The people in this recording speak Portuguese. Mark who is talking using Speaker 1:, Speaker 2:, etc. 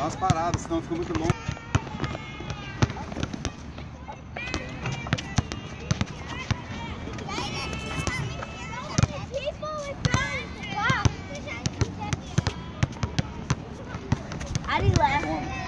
Speaker 1: Dá umas paradas, senão fica muito longo. Ari leva.